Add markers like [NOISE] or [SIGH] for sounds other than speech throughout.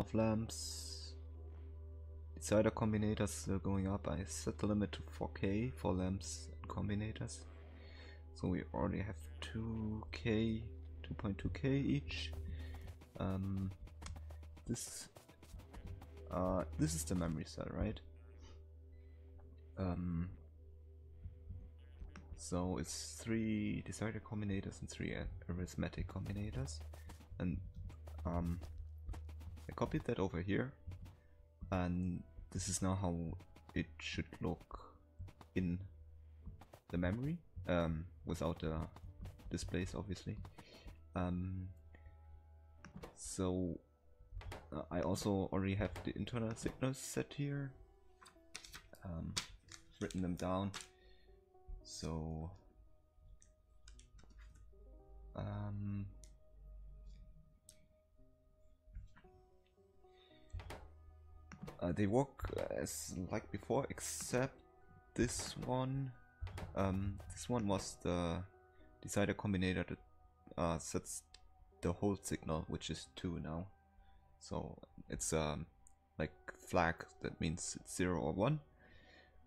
of lamps. Decider combinators still going up. I set the limit to 4k for lamps and combinators. So we already have 2k, 2.2k each. Um, this uh, this is the memory cell, right? Um, so it's three decider combinators and three arithmetic combinators, and um, I copied that over here, and this is now how it should look in the memory um, without the displays, obviously. Um, so uh, I also already have the internal signals set here. Um, written them down. So um, uh, they work as like before, except this one. Um, this one was the decider combinator that uh, sets the hold signal, which is two now. So it's um like flag that means it's zero or one,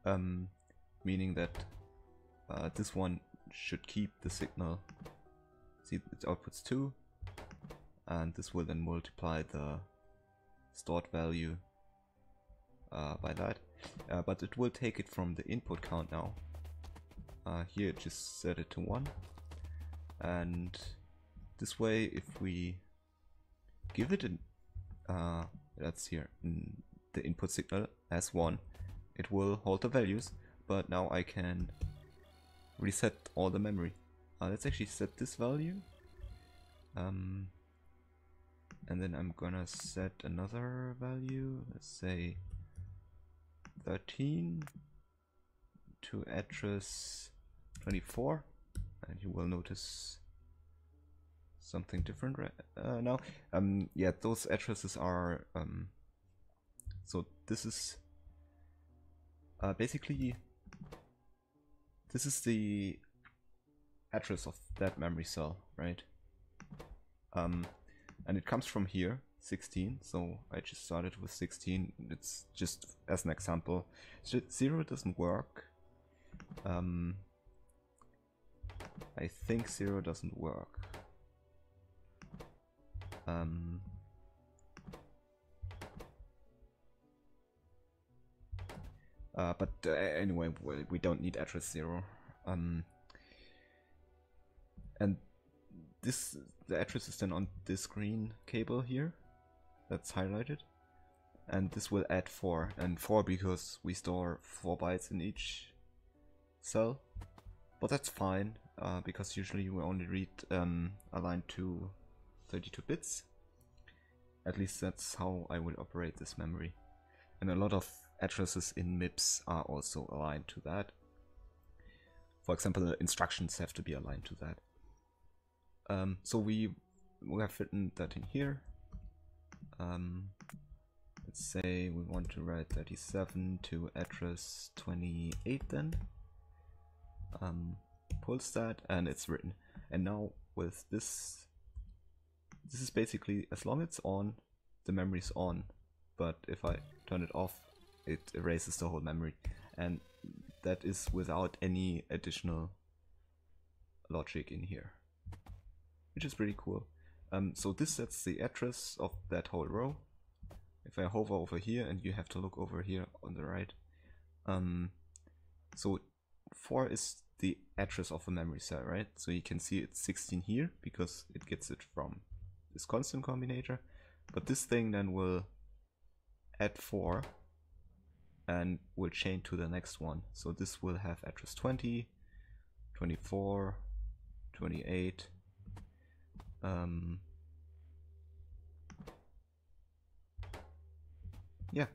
um, meaning that uh, this one should keep the signal. See, it outputs two, and this will then multiply the stored value uh, by that. Uh, but it will take it from the input count now. Uh, here, just set it to one, and this way, if we give it an uh, that's here in the input signal as one, it will hold the values. But now I can reset all the memory. Uh, let's actually set this value. Um, and then I'm gonna set another value, let's say 13 to address 24 and you will notice something different right uh, now. Um, yeah, those addresses are um, so this is uh, basically this is the address of that memory cell, right? Um, and it comes from here, 16. So I just started with 16. It's just as an example. Zero doesn't work. Um, I think zero doesn't work. Um, uh, but uh, anyway, we, don't need address zero. Um, and this the address is then on this green cable here that's highlighted. And this will add 4 and 4 because we store 4 bytes in each cell. But that's fine uh, because usually we only read um, align to 32 bits. At least that's how I will operate this memory. And a lot of addresses in MIPS are also aligned to that. For example the instructions have to be aligned to that. Um, so we we have written that in here. Um, let's say we want to write 37 to address 28 then. Um, pulls that and it's written. And now with this, this is basically as long as it's on, the memory is on. But if I turn it off, it erases the whole memory. And that is without any additional logic in here which is pretty cool. Um, so this sets the address of that whole row. If I hover over here and you have to look over here on the right. Um, so 4 is the address of a memory cell, right? So you can see it's 16 here because it gets it from this constant combinator. But this thing then will add 4 and will chain to the next one. So this will have address 20, 24, 28, um, yeah.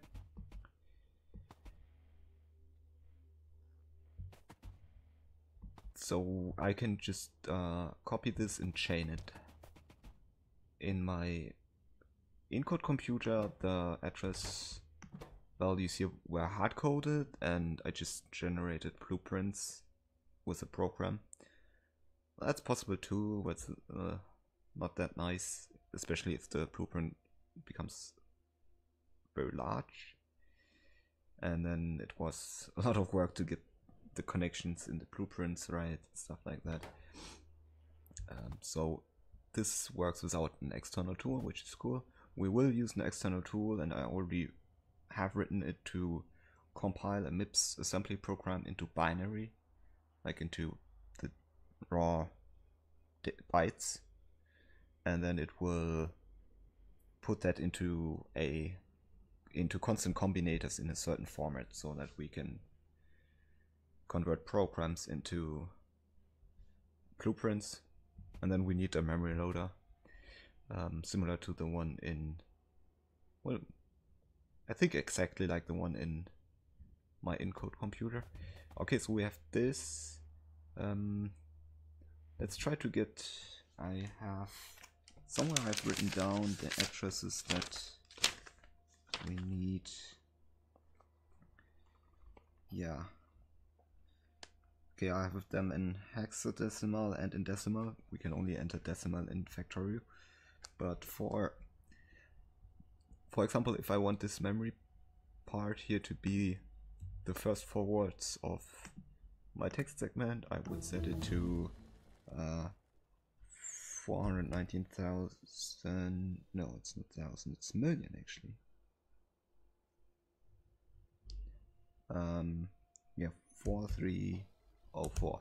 So I can just uh, copy this and chain it. In my encode computer, the address values here were hard-coded and I just generated blueprints with a program. That's possible too, but uh, not that nice, especially if the blueprint becomes very large. And then it was a lot of work to get the connections in the blueprints right, stuff like that. Um, so this works without an external tool, which is cool. We will use an external tool and I already have written it to compile a MIPS assembly program into binary, like into the raw bytes, and then it will put that into a into constant combinators in a certain format so that we can convert programs into blueprints. And then we need a memory loader um, similar to the one in well I think exactly like the one in my encode computer. Okay so we have this. Um, let's try to get I have somewhere I've written down the addresses that we need. Yeah. Okay I have them in hexadecimal and in decimal. We can only enter decimal in Factorio but for for example if I want this memory part here to be the first four words of my text segment I would set it to uh, 419,000 no it's not thousand it's million actually. Um yeah 4304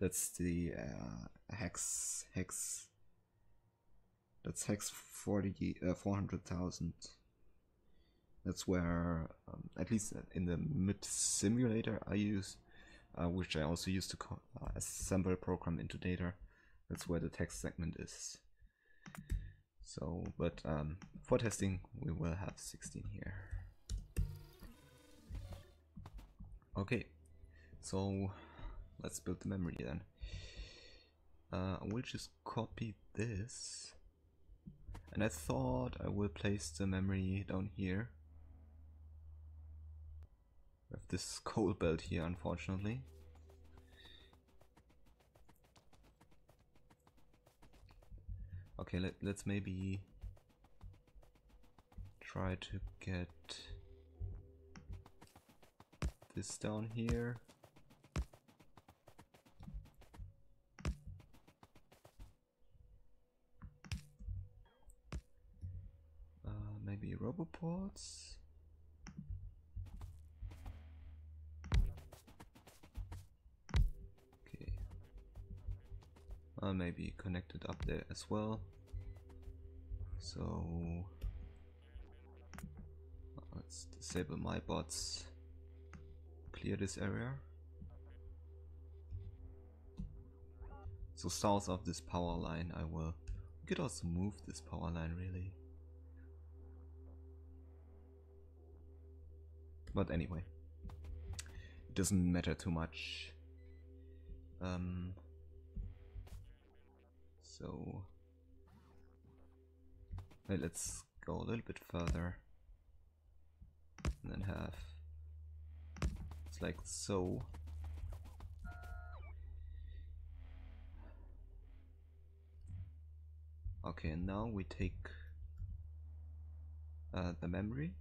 that's the uh, hex hex that's hex 40 uh, 400,000 that's where um, at least in the MIPS simulator I use uh, which I also use to uh, assemble a program into data that's where the text segment is so but um, for testing we will have 16 here Okay, so let's build the memory then. Uh, we'll just copy this. And I thought I will place the memory down here. We have this [LAUGHS] coal belt here, unfortunately. Okay, let, let's maybe try to get this down here. Uh, maybe roboports. Uh, maybe connected up there as well. So let's disable my bots clear this area. So south of this power line I will... We could also move this power line really. But anyway. It doesn't matter too much. Um, so... Let's go a little bit further. And then have it's like so. Okay, now we take uh, the memory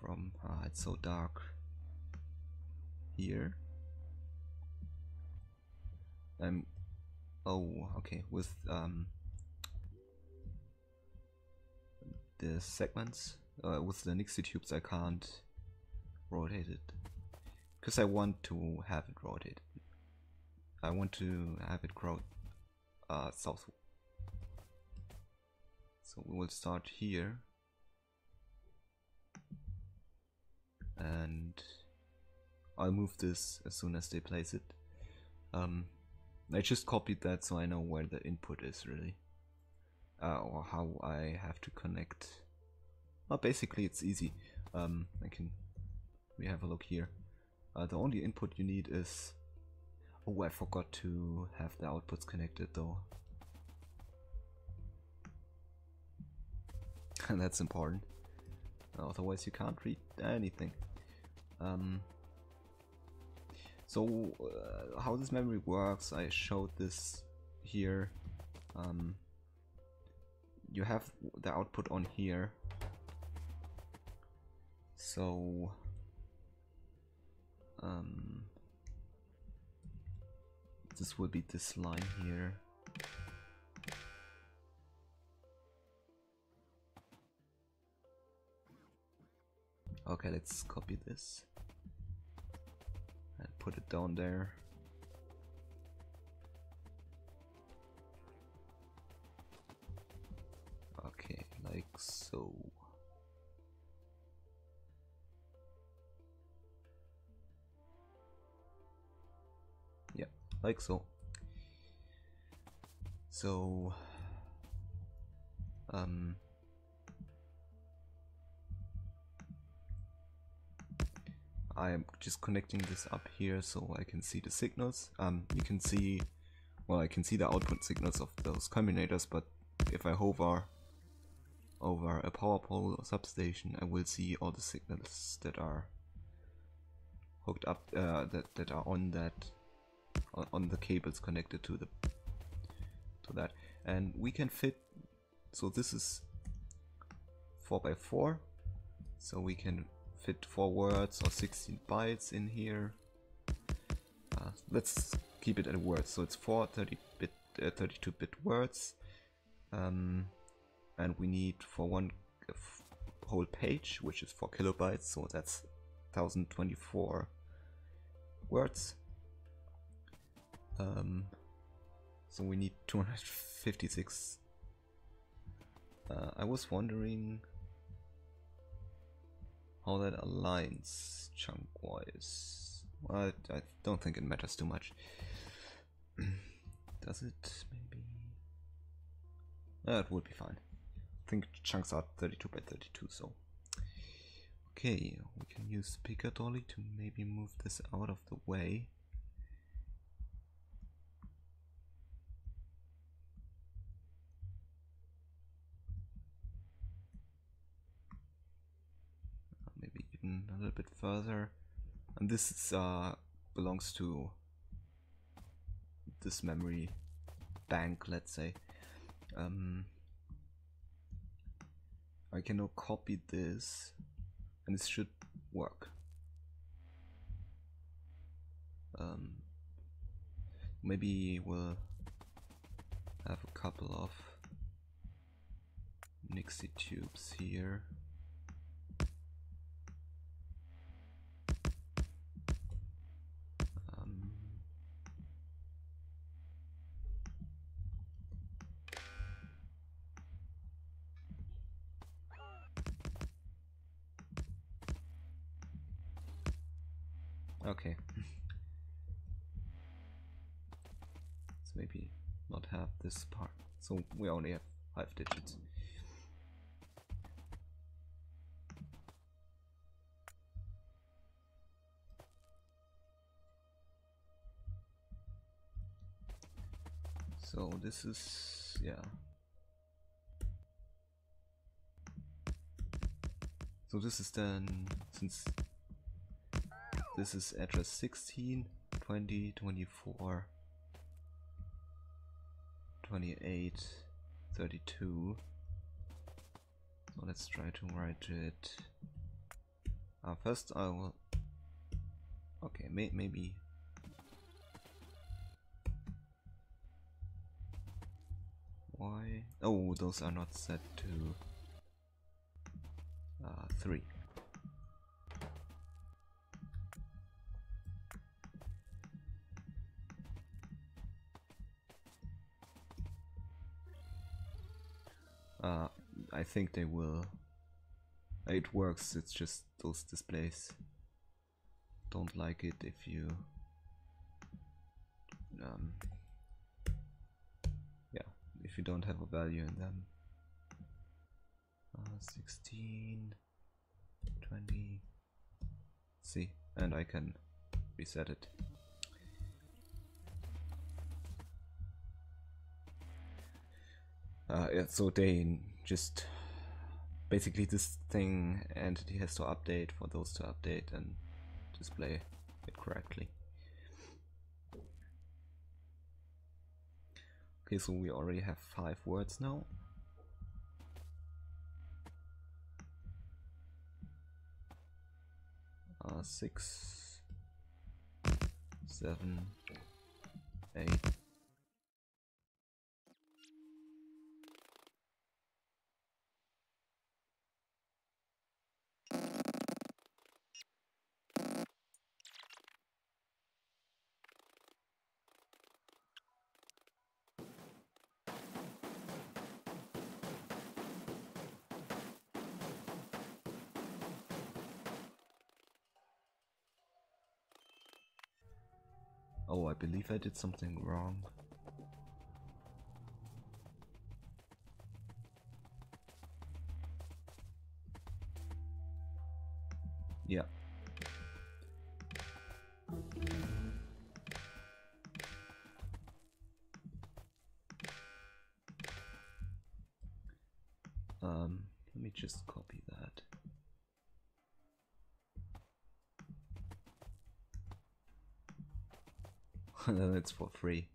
from, ah, it's so dark here. Um, oh, okay, with um, the segments uh, with the Nixie tubes I can't rotate it because I want to have it rotated. I want to have it grow uh, south. So we will start here and I'll move this as soon as they place it. Um, I just copied that so I know where the input is really uh, or how I have to connect well, basically it's easy. Um, I can, we have a look here. Uh, the only input you need is, oh I forgot to have the outputs connected though. And [LAUGHS] that's important. Otherwise you can't read anything. Um, so uh, how this memory works, I showed this here. Um, you have the output on here. So um, this will be this line here. Okay, let's copy this put it down there. Okay, like so. Yeah, like so. So, um, I am just connecting this up here so I can see the signals. Um, you can see, well, I can see the output signals of those combinators, but if I hover over a power pole or substation, I will see all the signals that are hooked up, uh, that that are on that, on the cables connected to the to that, and we can fit. So this is four by four, so we can fit 4 words or 16 bytes in here. Uh, let's keep it at words. So it's 4 30-bit, 32-bit uh, words, um, and we need for one whole page, which is 4 kilobytes, so that's 1024 words. Um, so we need 256. Uh, I was wondering how that aligns chunk wise. Well, I, I don't think it matters too much. [CLEARS THROAT] Does it maybe? That would be fine. I think chunks are 32 by 32, so. Okay, we can use picker Dolly to maybe move this out of the way. A little bit further. And this is, uh, belongs to this memory bank, let's say. Um, I can now copy this and this should work. Um, maybe we'll have a couple of Nixie tubes here. Okay. Let's maybe not have this part. So we only have five digits. So this is, yeah. So this is then, since this is address 16, 20, 24, 28, 32. So let's try to write it. Uh, first I will... Okay, may maybe... Why? Oh, those are not set to... Uh, 3. I think they will. It works, it's just those displays don't like it if you um, yeah, if you don't have a value in them. Uh, 16, 20, see, and I can reset it. Uh, yeah, so they just basically this thing entity has to update for those to update and display it correctly. Okay, so we already have five words now. Uh, six, seven, eight. I believe I did something wrong. [LAUGHS] then it's for free.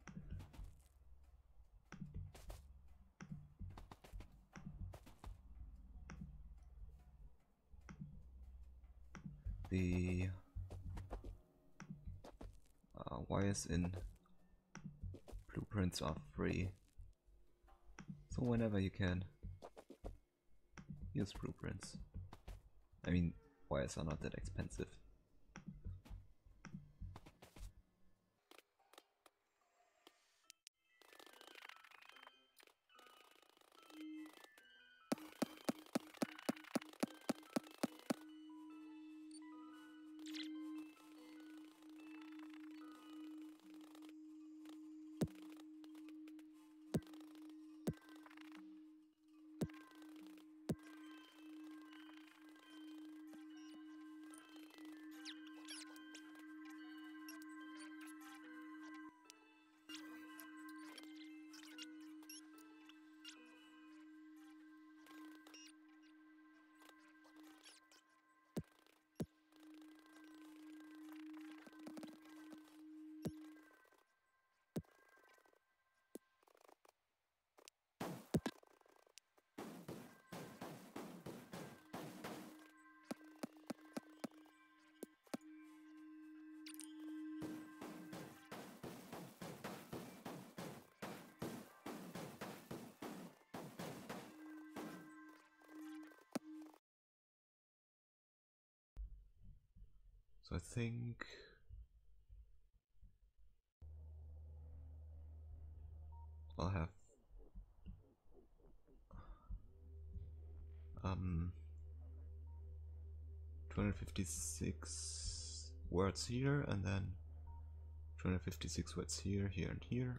The uh, wires in blueprints are free, so whenever you can, use blueprints. I mean, wires are not that expensive. Think I'll have um 256 words here and then 256 words here, here and here.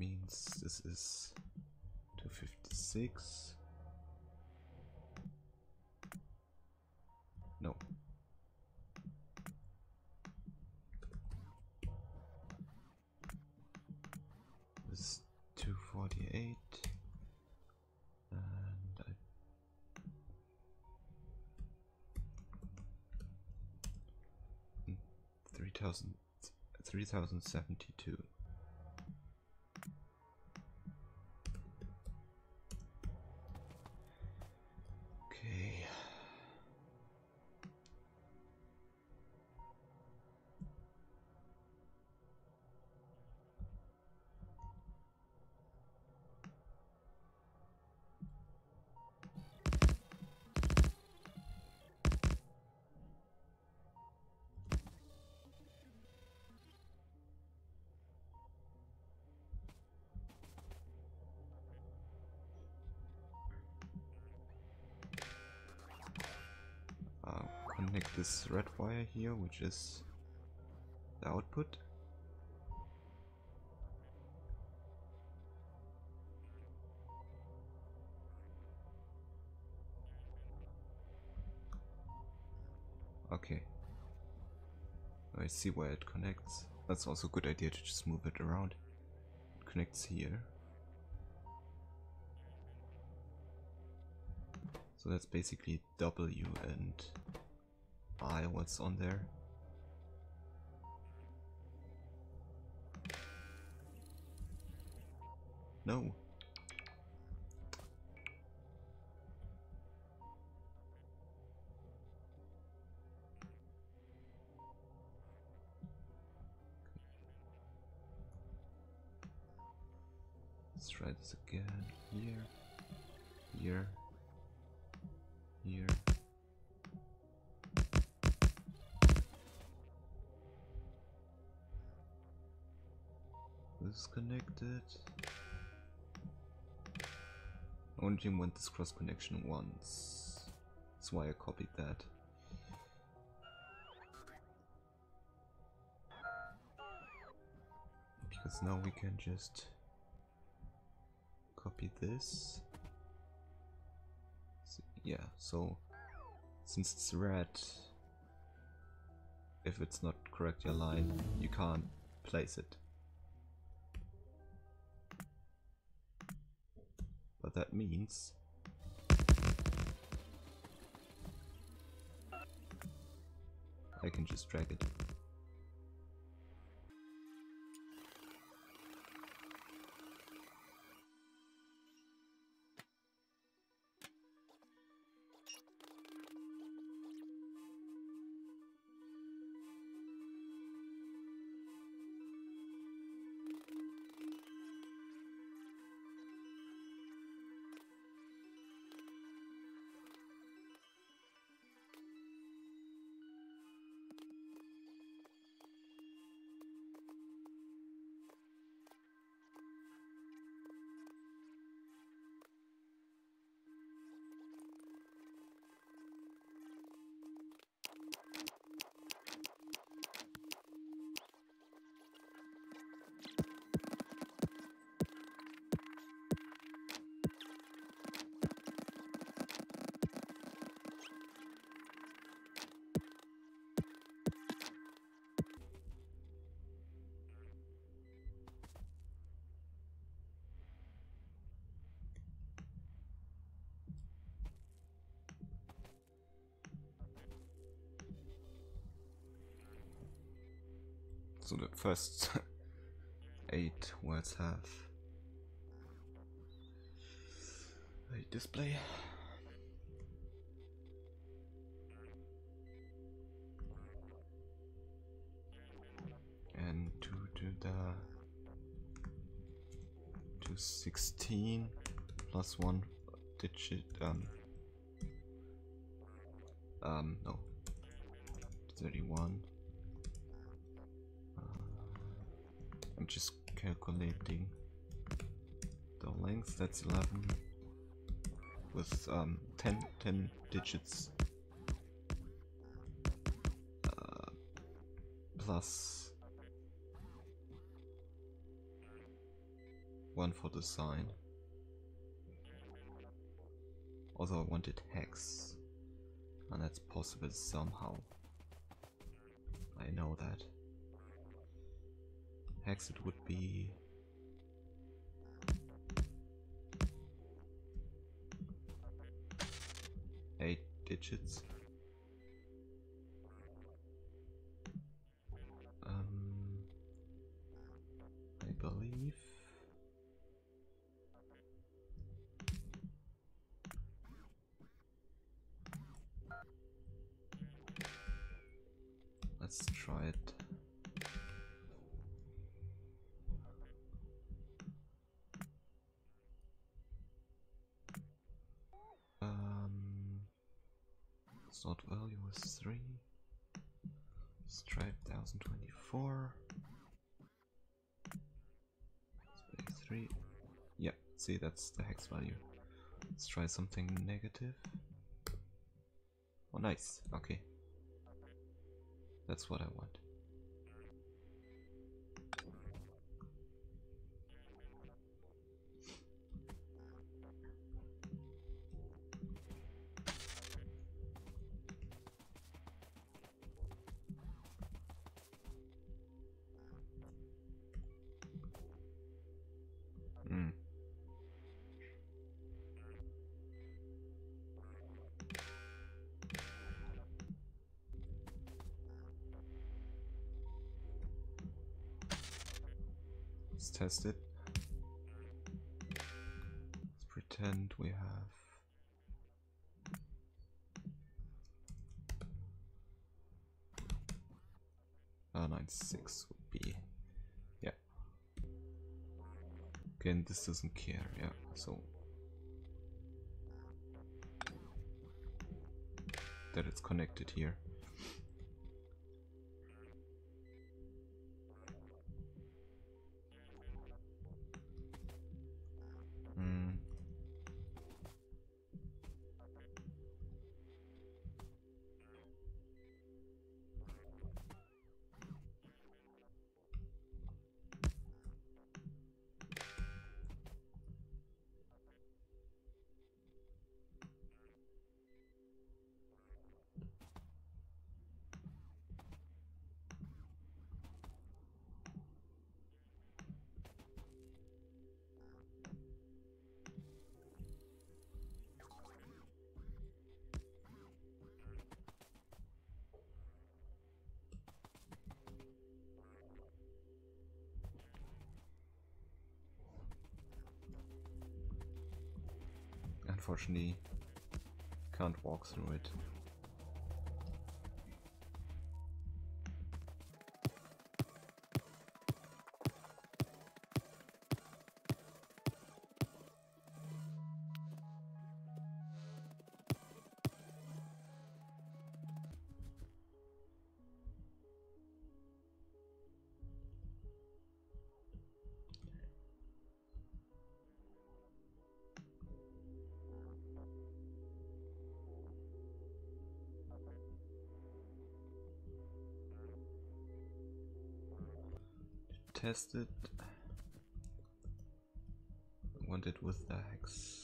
Means this is 256. No. This is 248. And I mm, 3000 3072 Okay. Red wire here, which is the output. Okay. I see where it connects. That's also a good idea to just move it around. connects here. So that's basically W and I what's on there. No. Let's try this again. Here, here, here. Is connected. I only want this cross connection once. That's why I copied that. Because now we can just copy this. So, yeah, so since it's red, if it's not correctly aligned, you can't place it. That means I can just drag it. So the first [LAUGHS] eight words have a display. And to the to 16 plus one digit um um no that's 11 with um, 10, 10 digits uh, plus one for the sign. Although I wanted hex, and that's possible somehow. I know that hex it would be digits. 3. Stripe 1024. Space 3. Yeah, see that's the hex value. Let's try something negative. Oh nice, okay. That's what I want. It. Let's pretend we have uh, 96 would be yeah. Again this doesn't care yeah so. That it's connected here Unfortunately, can't walk through it. Test it. Want it with the hex.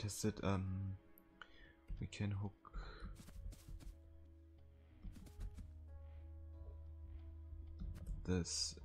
To test it, um, we can hook this.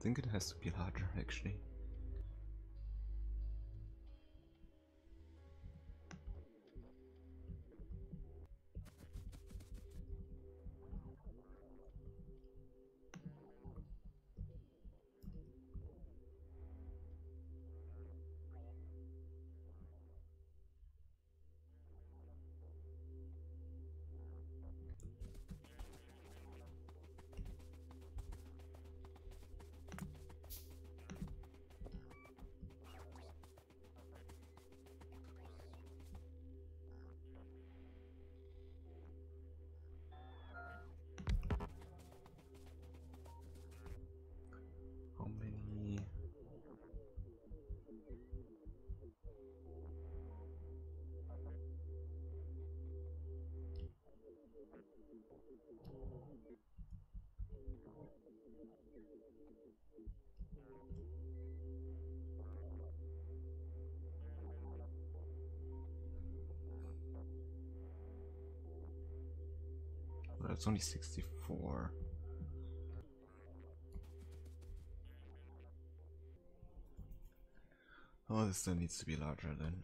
Think it has to be larger actually. It's only 64. Oh, this still needs to be larger then.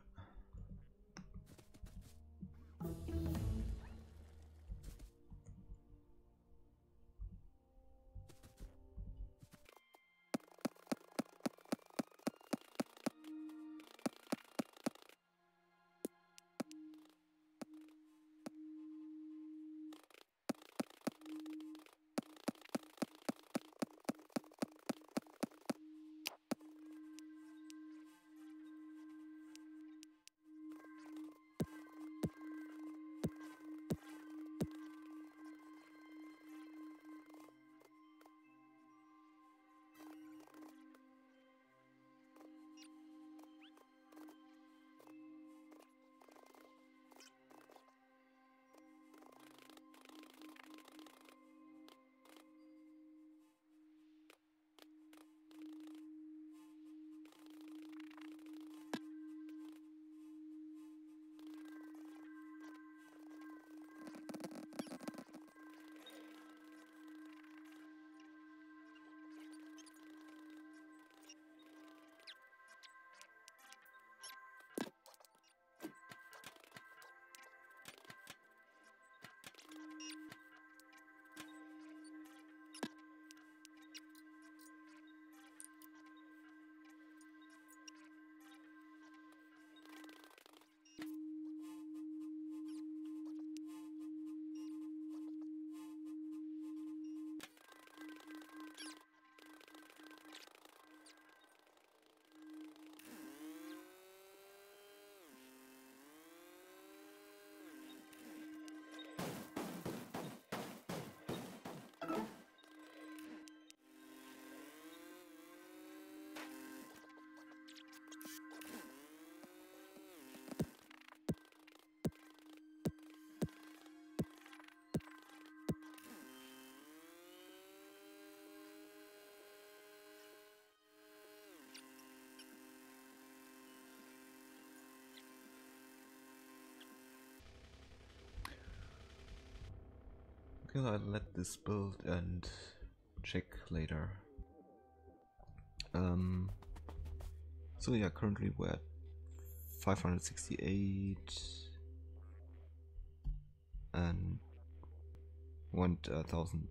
Okay, I'll let this build and check later. Um, so yeah, currently we're at 568 and one uh, thousand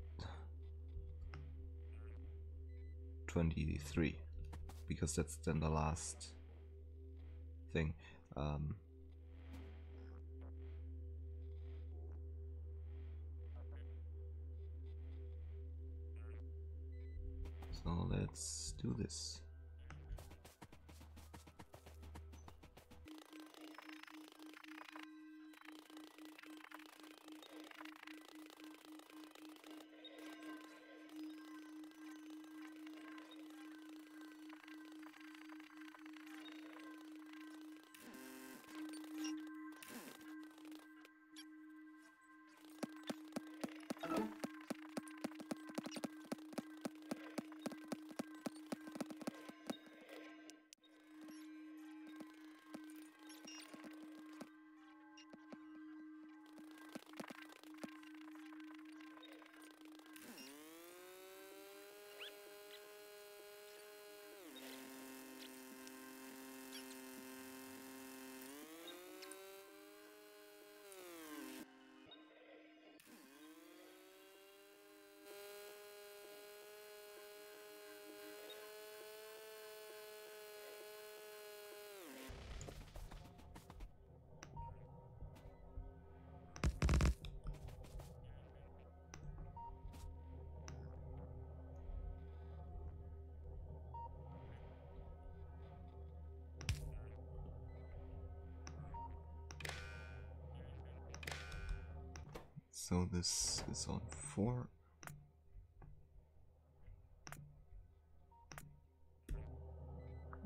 twenty-three because that's then the last thing. Um, let's do this. So this is on 4.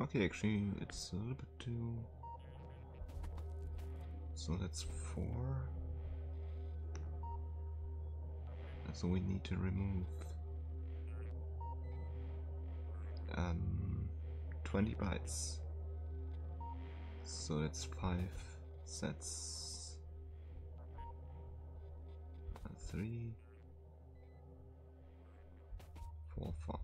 Okay, actually it's a little bit too... So that's 4. So we need to remove um, 20 bytes. So that's 5 sets. three, four, five.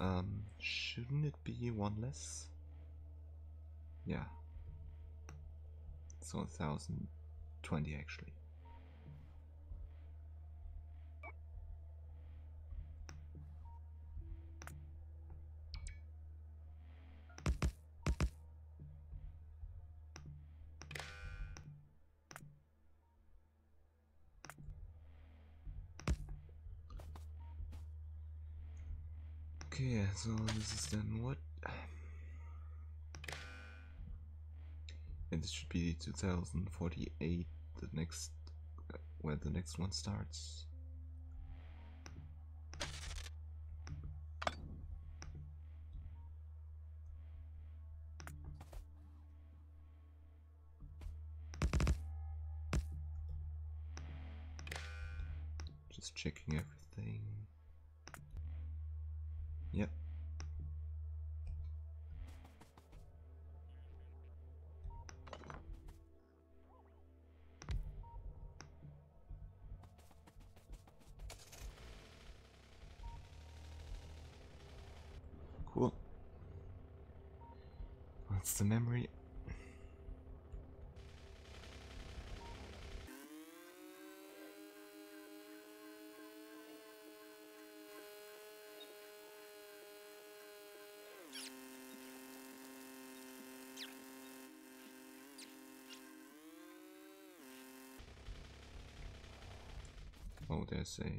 Um, shouldn't it be one less? Yeah. So 1020 actually. Okay, so this is then what? This should be 2048, the next, uh, where the next one starts. The memory? Oh, there's a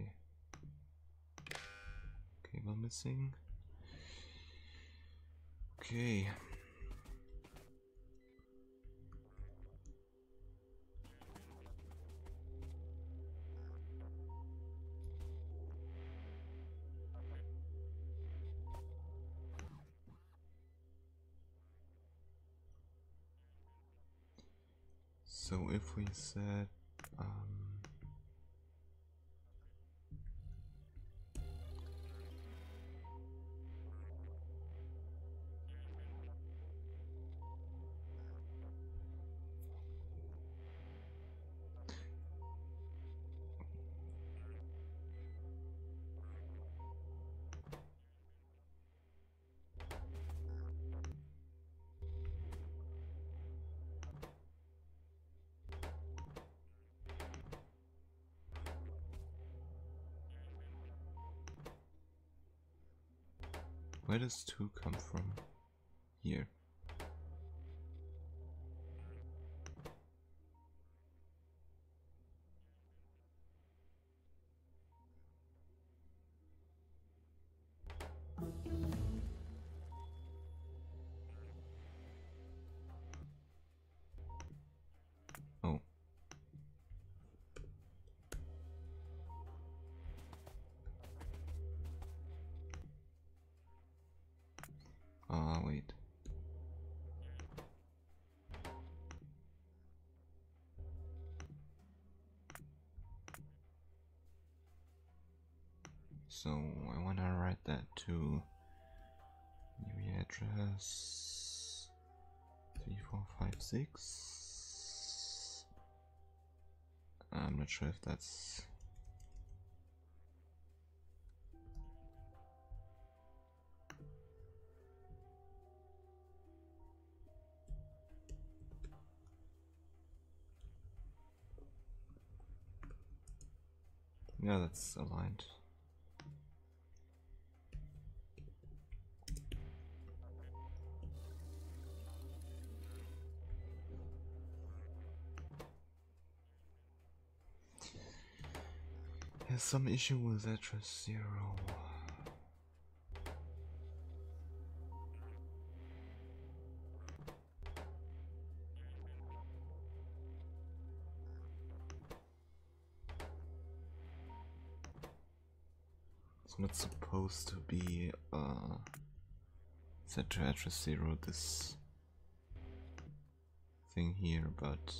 cable missing. Okay. If we set um, Where does 2 come from? So I want to write that to new address 3456. I'm not sure if that's Yeah, that's aligned. Some issue with address zero. It's not supposed to be uh, set to address zero this thing here, but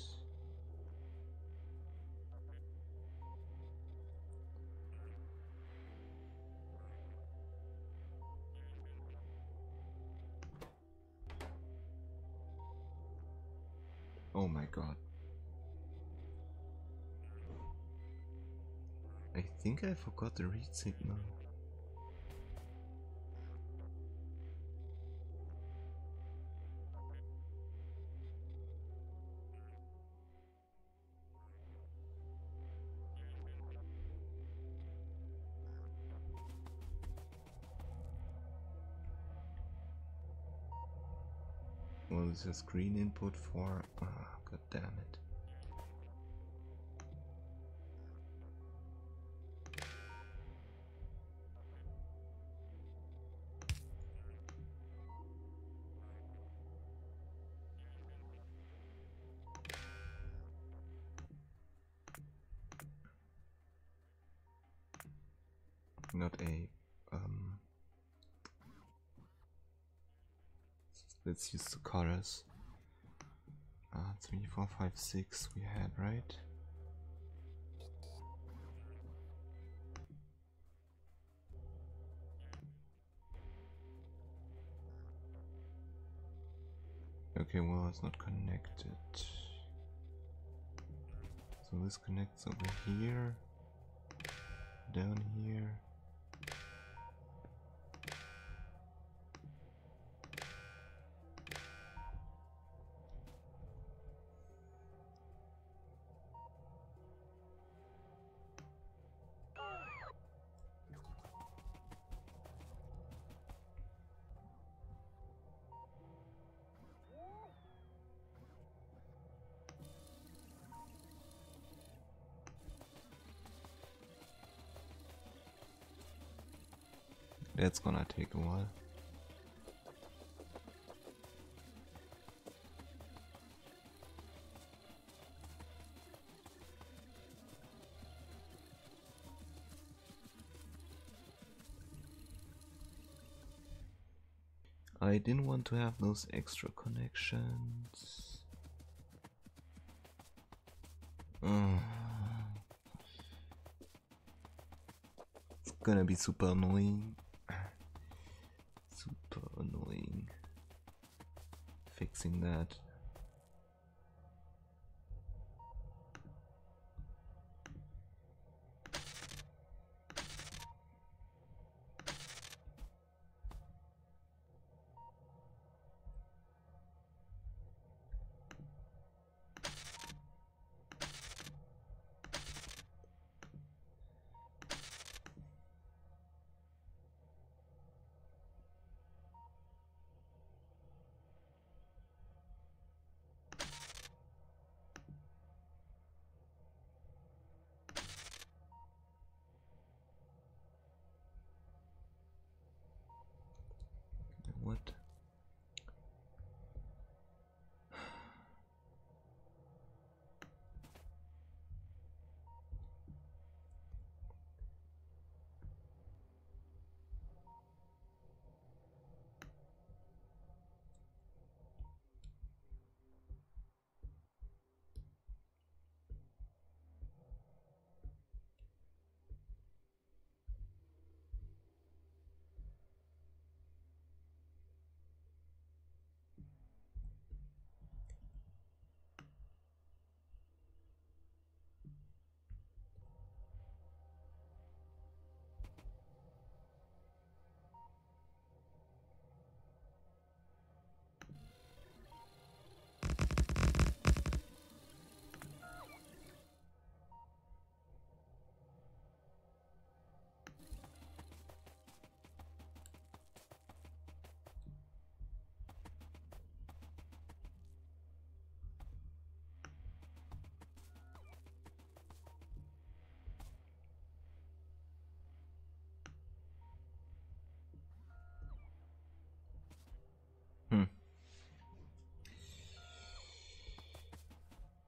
Oh my god. I think I forgot the read signal. Is green input for. Ah, oh, God damn it. Let's use the colors. Uh, three, four, five, six we had, right? Okay, well, it's not connected. So this connects over here, down here. That's gonna take a while. I didn't want to have those extra connections. It's gonna be super annoying. Super annoying. That.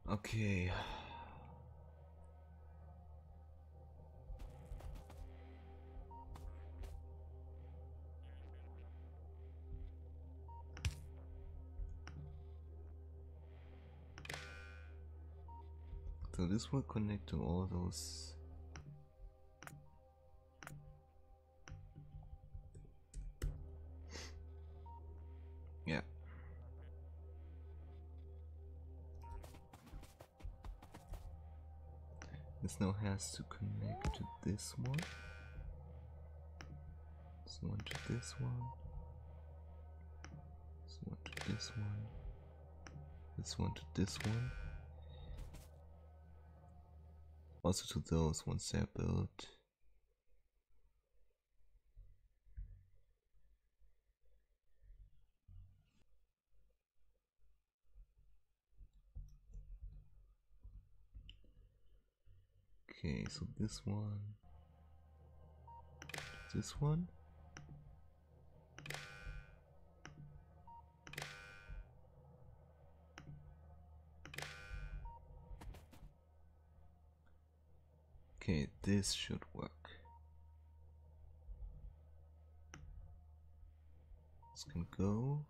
Okay. So this will connect to all those This now has to connect to this one. This one to this one. This one to this one. This one to this one. Also to those once they're built. Okay, so this one. This one? Okay, this should work. This can go.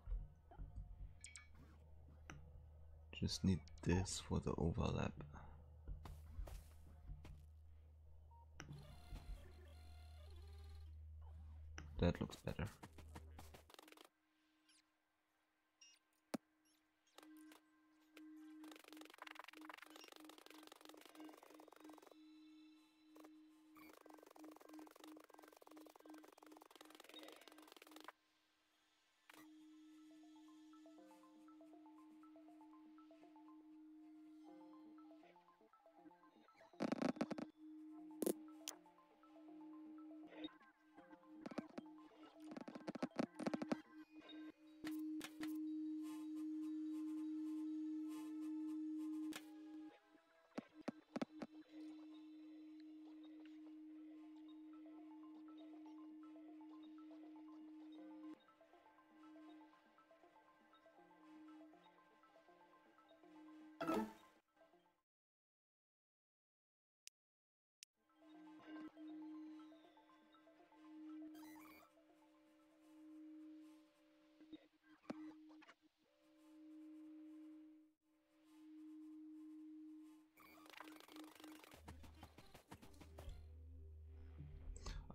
Just need this for the overlap. That looks better.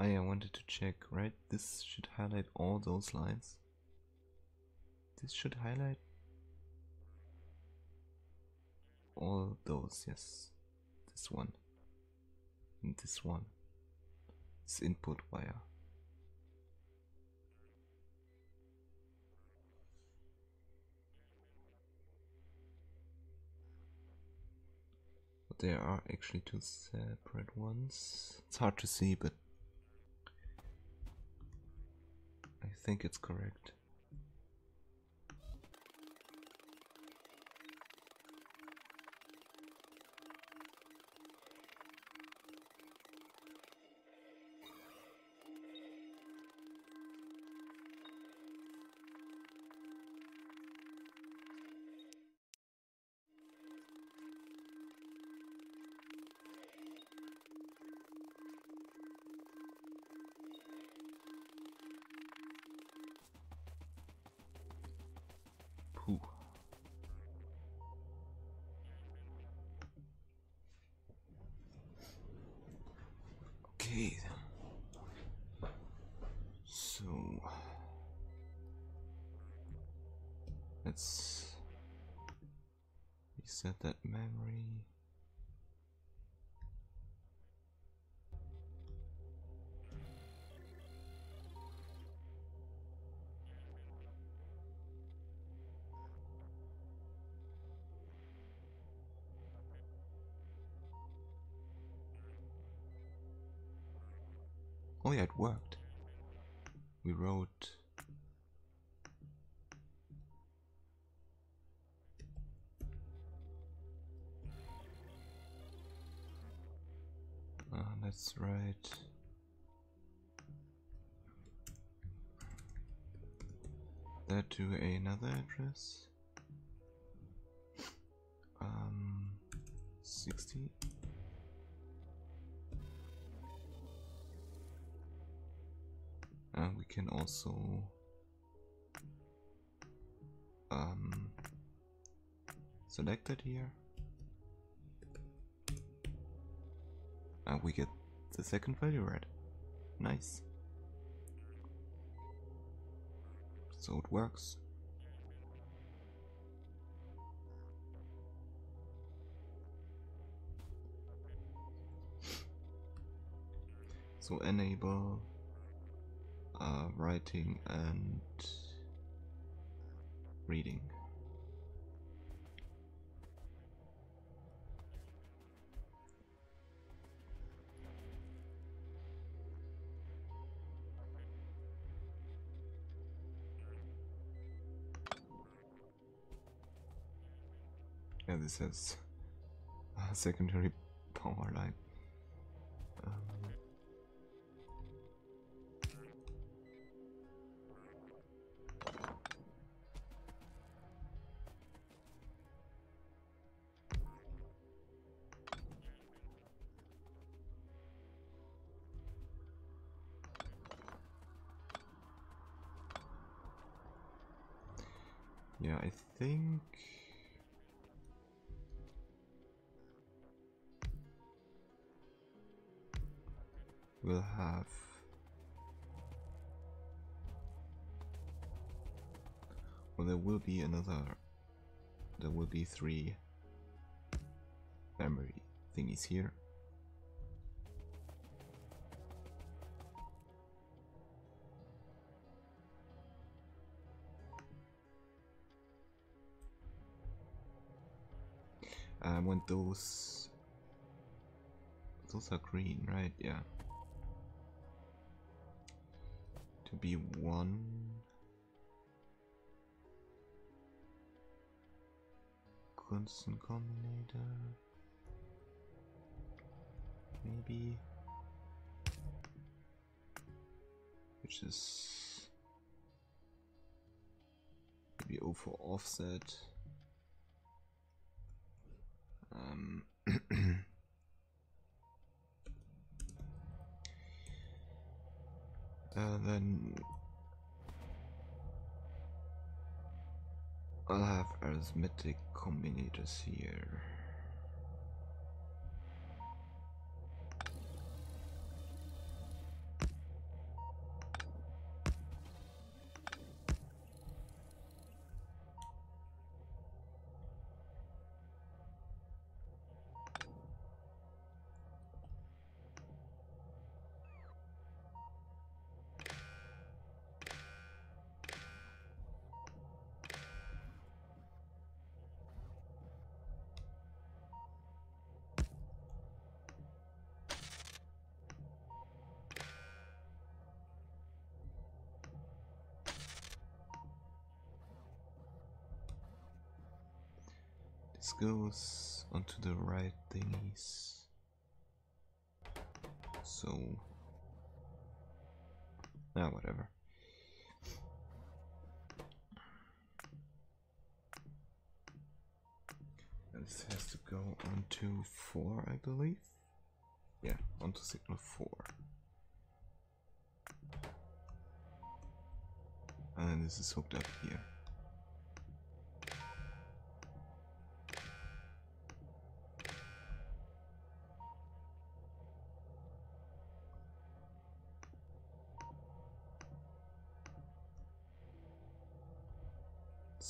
I wanted to check, right? This should highlight all those lines. This should highlight all those, yes. This one. And this one. This input wire. There are actually two separate ones. It's hard to see, but I think it's correct. It worked. We wrote Ah, that's right. That to another address. Um, 60. And we can also um, select it here. And we get the second value right. Nice. So it works. So enable uh, writing and reading. Yeah, this has a secondary [LAUGHS] power line. Um, we'll have well there will be another there will be three memory thingies here I want those those are green, right? Yeah. To be one constant combinator. Maybe which is maybe O for offset. Um, [CLEARS THROAT] uh, then I'll have arithmetic combinators here. This goes onto the right thingies. So, ah, whatever. This has to go onto four, I believe. Yeah, onto signal four. And this is hooked up here.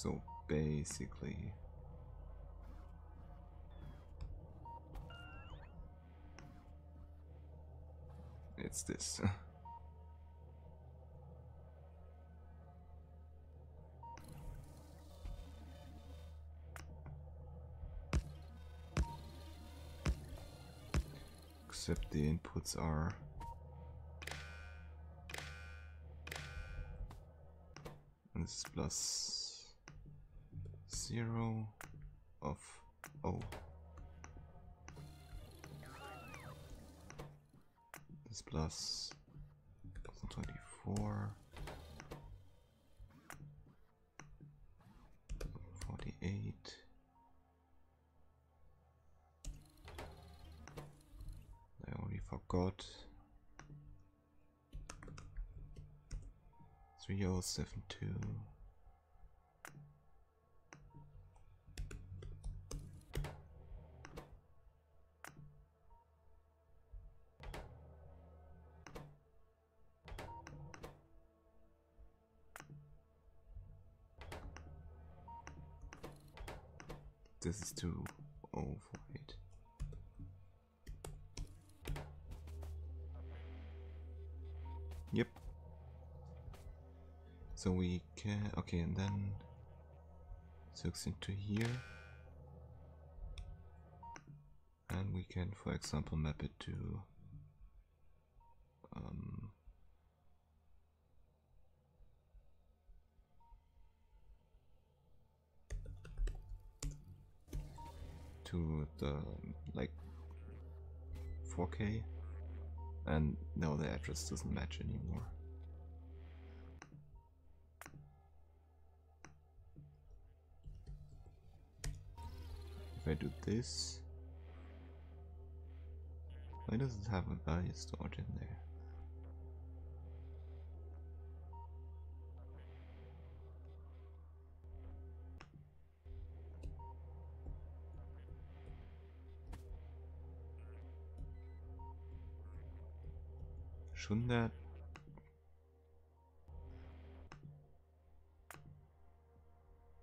So basically, it's this. [LAUGHS] Except the inputs are this is plus zero of O. This plus 24. 48 I already forgot 3072 This is 2048. Yep. So we can okay and then sucks into here and we can for example map it to to the like 4K And no, the address doesn't match anymore. If I do this, why does it have a value stored in there? Shouldn't that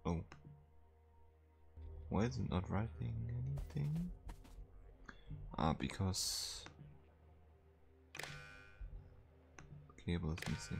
Oh. Why is it not writing anything? Ah, because cable is missing.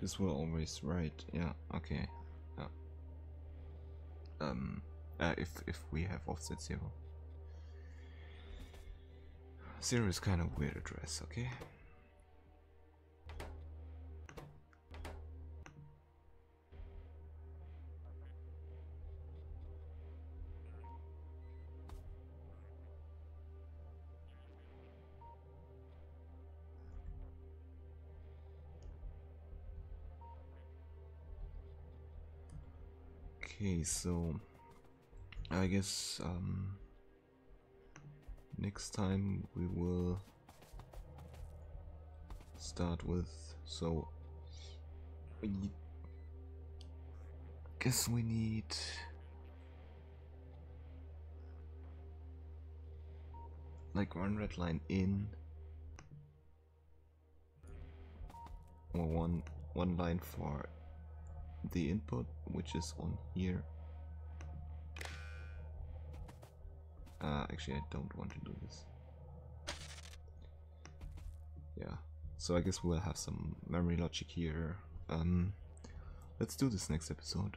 This will always write. Yeah. Okay. Yeah. Um. Uh, if if we have offset zero. Zero is kind of weird address. Okay. So I guess um, next time we will start with so need guess we need like one red line in or one one line for the input which is on here. Uh, actually I don't want to do this. Yeah so I guess we'll have some memory logic here. Um, let's do this next episode